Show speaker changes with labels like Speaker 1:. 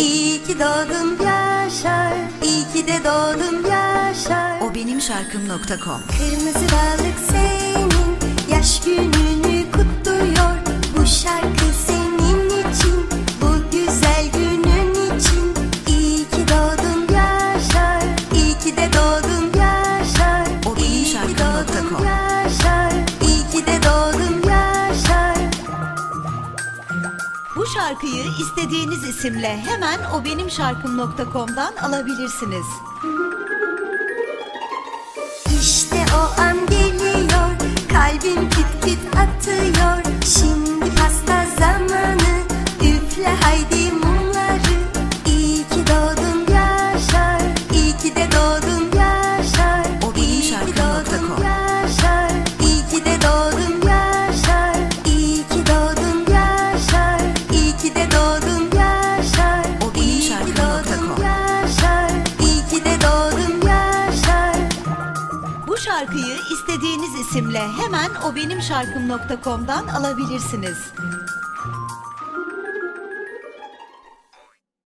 Speaker 1: İyi ki doğdum Yaşar İyi ki de doğdum Yaşar.
Speaker 2: O benim şarkım.com
Speaker 1: Kırmızı balık sev Bu
Speaker 3: şarkıyı istediğiniz isimle hemen o benim şarkım.com'dan alabilirsiniz. Şarkıyı istediğiniz isimle hemen o benim şarkım.com'dan alabilirsiniz.